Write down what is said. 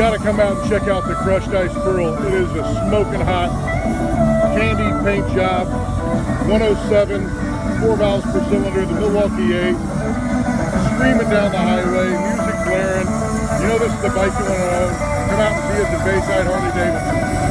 got to come out and check out the crushed ice pearl. It is a smoking hot candy paint job. 107, four valves per cylinder, the Milwaukee 8. Screaming down the highway, music blaring. You know this is the bike you want to own. Come out and see us at Bayside Harley Davidson.